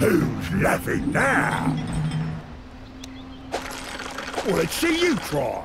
Who's laughing now? Well, let's see you try.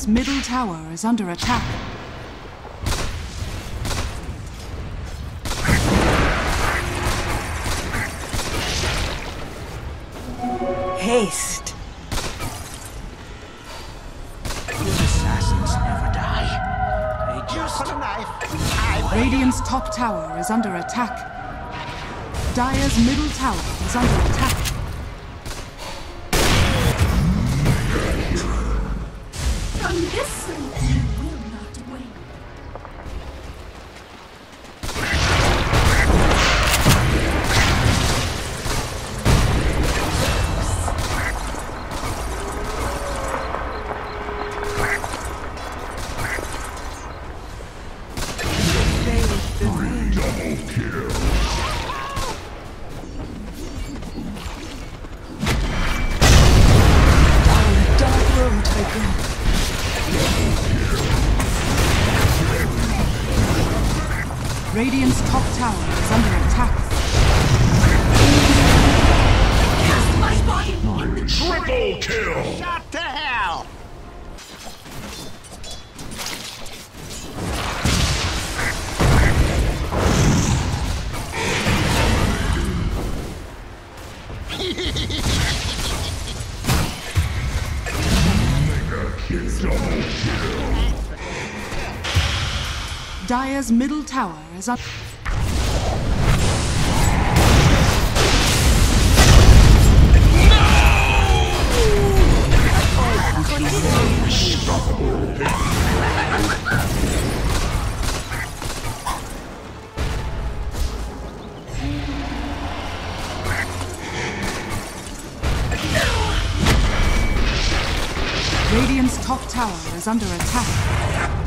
Radiant's middle tower is under attack. Haste. Assassins never die. They just a knife. Radiant's top tower is under attack. Dire's middle tower is under attack. From Radiant's top tower is under attack. Cast my body. Triple kill! Dire's middle tower is under Radiant's top tower is under attack.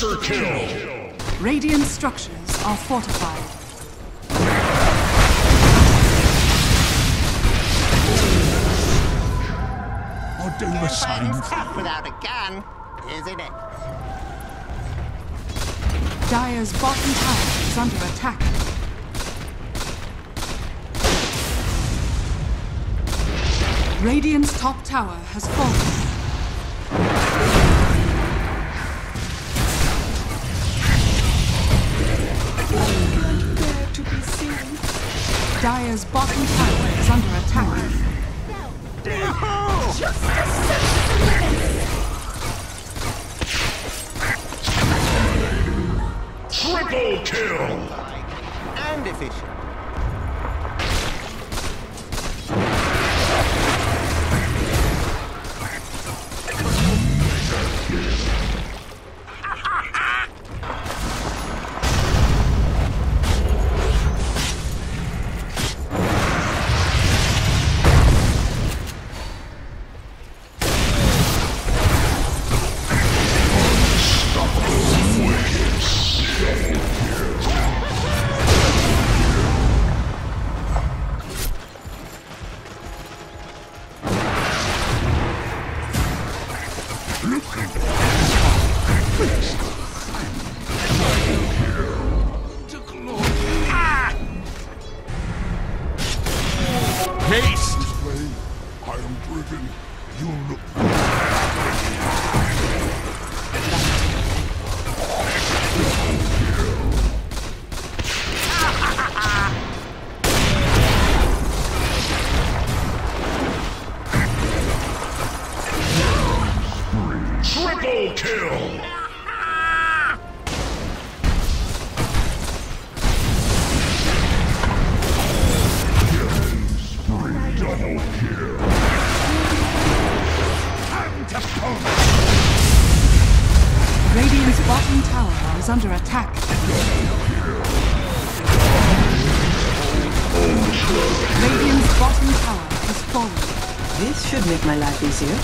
Monster kill! Radiant structures are fortified. Or do the same Fighting's tough without a gun, isn't it? Dire's bottom tower is under attack. Radiant's top tower has fallen. Dire's bottom tower is under attack. Triple kill! And efficient. Haste! This way, I am driven. You look. Triple kill! This should make my life easier.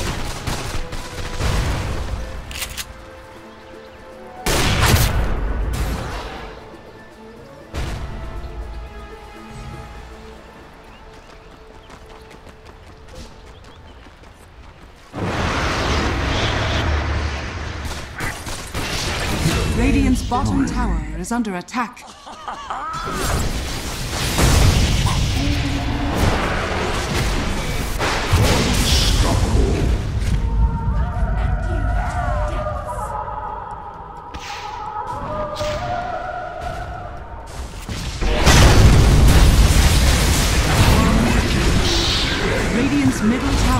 Radiant's bottom tower is under attack. middle tower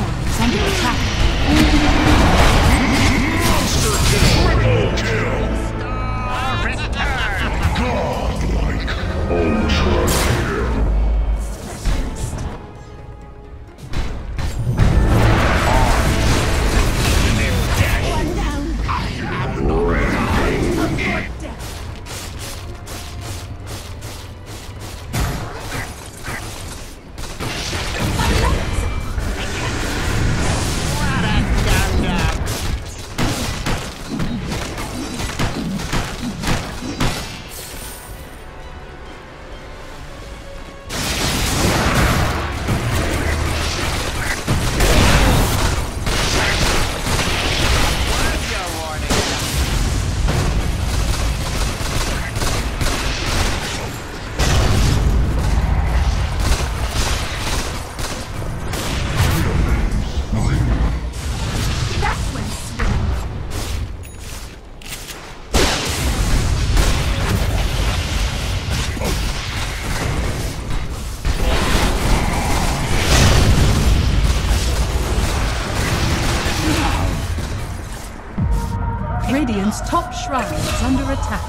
Radiant's top shrine is under attack.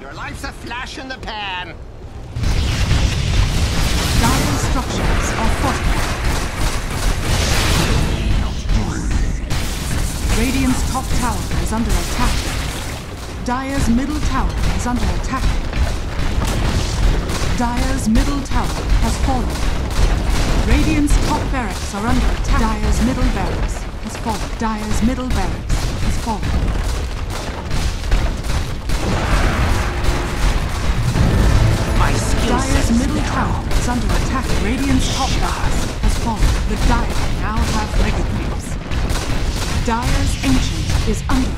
Your life's a flash in the pan. Dire structures are fortified. Radiant's top tower is under attack. Dire's middle tower is under attack. Dire's middle tower has fallen. Radiant's top barracks are under attack. Dire's middle barracks has fallen. Dire's middle barracks has fallen. My skill Dire's middle tower is under attack. Radiant's top barracks has fallen. The Dire now have Mega Creeps. Dire's Ancient is under